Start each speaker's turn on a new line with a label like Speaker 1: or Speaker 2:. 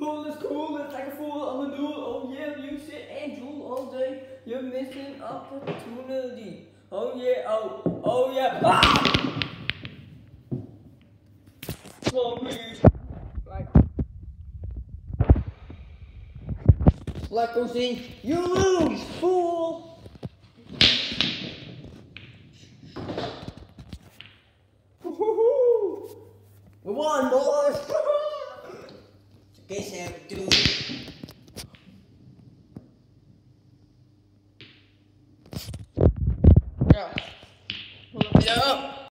Speaker 1: Pool is cool, it's like a fool on the duel. Oh yeah, you sit and drool all day. You're missing opportunity. Oh yeah, oh, oh yeah. Ah! Please. Like. Like goes in, you lose, fool! We won, boys!
Speaker 2: Yeah.